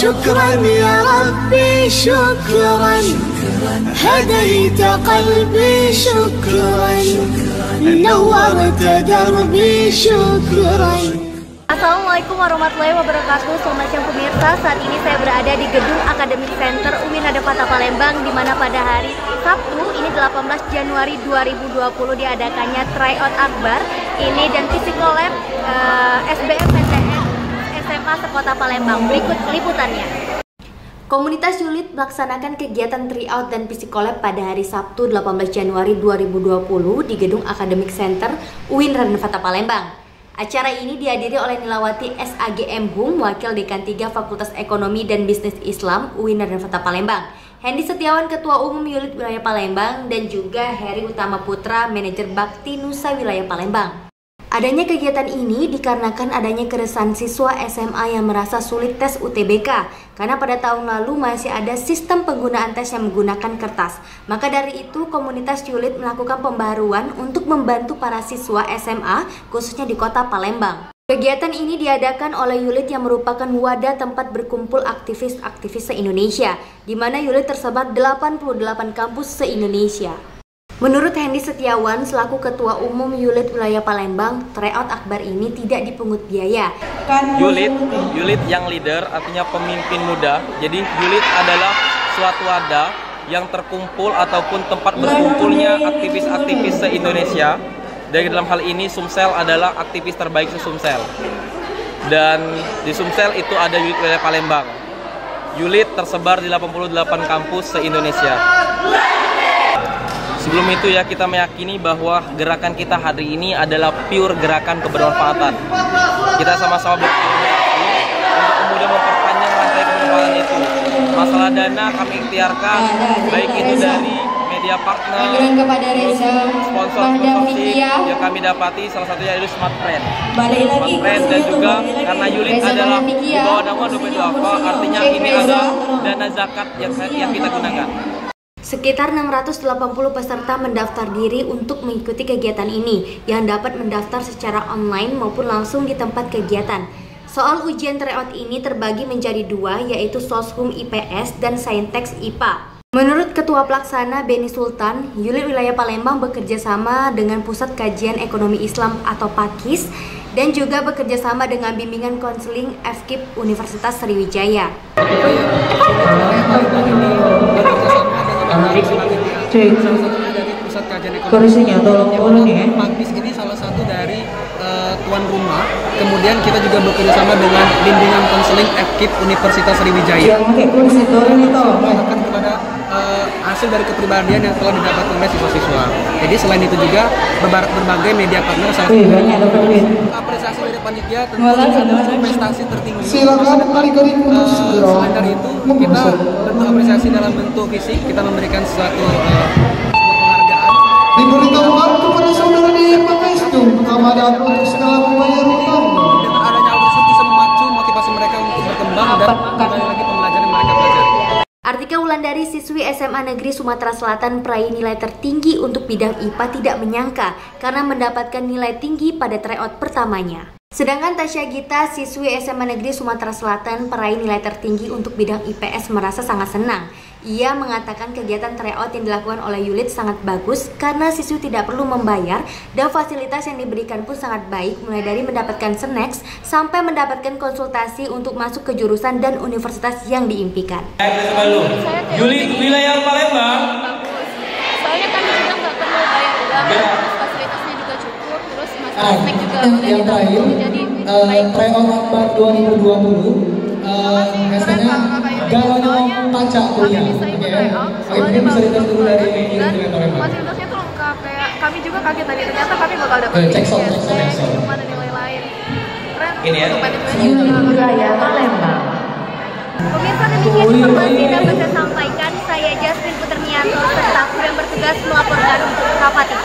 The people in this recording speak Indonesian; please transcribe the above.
شكرا يا ربي شكرا هديت قلبي شكرا نورت دربي شكرا Assalamualaikum warahmatullahi wabarakatuh Selamat siang pemirsa Saat ini saya berada di gedung Academic Center UIN Adapata Palembang di mana pada hari Sabtu ini 18 Januari 2020 diadakannya tryout akbar Ini dan physical lab uh, SBM PTN Sekota Palembang Berikut liputannya Komunitas Yulit melaksanakan kegiatan tryout dan psikolab pada hari Sabtu 18 Januari 2020 di Gedung Academic Center UIN Ranafata Palembang. Acara ini dihadiri oleh Nilawati SAGM Hum, Wakil Dekan 3 Fakultas Ekonomi dan Bisnis Islam UIN Ranafata Palembang, Hendy Setiawan Ketua Umum Yulit Wilayah Palembang, dan juga Heri Utama Putra, Manajer Bakti Nusa Wilayah Palembang. Adanya kegiatan ini dikarenakan adanya keresahan siswa SMA yang merasa sulit tes UTBK karena pada tahun lalu masih ada sistem penggunaan tes yang menggunakan kertas. Maka dari itu komunitas Yulit melakukan pembaruan untuk membantu para siswa SMA khususnya di kota Palembang. Kegiatan ini diadakan oleh Yulit yang merupakan wadah tempat berkumpul aktivis-aktivis se-Indonesia, di mana Yulit tersebar 88 kampus se-Indonesia. Menurut Hendy Setiawan, selaku Ketua Umum Yulit Wilayah Palembang, tryout akbar ini tidak dipungut biaya. Yulit, Yulit yang leader artinya pemimpin muda. Jadi Yulit adalah suatu wadah yang terkumpul ataupun tempat berkumpulnya aktivis-aktivis se-Indonesia. Dan dalam hal ini Sumsel adalah aktivis terbaik se-Sumsel. Dan di Sumsel itu ada Yulit Wilayah Palembang. Yulit tersebar di 88 kampus se-Indonesia. Sebelum itu ya kita meyakini bahwa gerakan kita hari ini adalah pure gerakan kebermanfaatan. Kita sama-sama berkoordinasi untuk kemudian memperpanjang rantai kebermanfaatan itu. Masalah dana kami ikhtiarkan baik itu dari media partner, sponsor sponsorship yang kami dapati salah satunya itu Smart Friend. Smart Friend dan juga karena Yulit adalah di bawah nama Dompet Duafa, artinya ini adalah dana zakat yang, yang kita gunakan. Sekitar 680 peserta mendaftar diri untuk mengikuti kegiatan ini yang dapat mendaftar secara online maupun langsung di tempat kegiatan. Soal ujian tryout ini terbagi menjadi dua yaitu Soshum IPS dan Saintex IPA. Menurut Ketua Pelaksana Beni Sultan, Yulit Wilayah Palembang bekerja sama dengan Pusat Kajian Ekonomi Islam atau PAKIS dan juga bekerja sama dengan bimbingan konseling FKIP Universitas Sriwijaya. Cek. Salah satunya dari pusat kajian ekonomi. Korisinya tolong tolong ya. Magdis ini salah satu dari uh, tuan rumah. Kemudian kita juga bekerja sama dengan bimbingan konseling FKIP Universitas Sriwijaya. Yang pakai kursi tolong itu. Bahkan kepada hasil dari kepribadian yang telah didapatkan oleh siswa-siswa. Jadi selain itu juga berbagai media partner salah dapat duit. apresiasi dari panitia tentu ini adalah ada. prestasi tertinggi. Silakan kali-kali Uh, selain dari itu kita bentuk apresiasi dalam bentuk fisik kita memberikan suatu uh, sebuah penghargaan Diberitahukan kepada saudara di Pemestum kepada untuk segala membayar hutang. dengan adanya audisi bisa memacu motivasi mereka untuk berkembang dan Artika Wulandari siswi SMA Negeri Sumatera Selatan peraih nilai tertinggi untuk bidang IPA tidak menyangka karena mendapatkan nilai tinggi pada tryout pertamanya. Sedangkan Tasya Gita, siswi SMA Negeri Sumatera Selatan peraih nilai tertinggi untuk bidang IPS merasa sangat senang. Ia mengatakan kegiatan tryout yang dilakukan oleh Yulit sangat bagus karena siswi tidak perlu membayar dan fasilitas yang diberikan pun sangat baik mulai dari mendapatkan snacks sampai mendapatkan konsultasi untuk masuk ke jurusan dan universitas yang diimpikan. Yulit Wilayah Palembang. soalnya kan juga nggak perlu bayar uang terus fasilitasnya juga cukup udah yang terakhir, jadi uh, baik tryout akbar 2020 uh, hashtagnya pacak kuliah. bisa ikut Oke, mungkin bisa dites dulu dari Palembang. fasilitasnya tuh lengkap kayak kami juga kaget tadi ternyata kami bakal dapat Eh, cek sound, cek sound, cek sound. dan keren Ini ya. Wilayah Palembang. Pemirsa demikian informasi yang dapat saya sampaikan. Saya Jasmine Puternianto serta yang bertugas melaporkan untuk Kapati.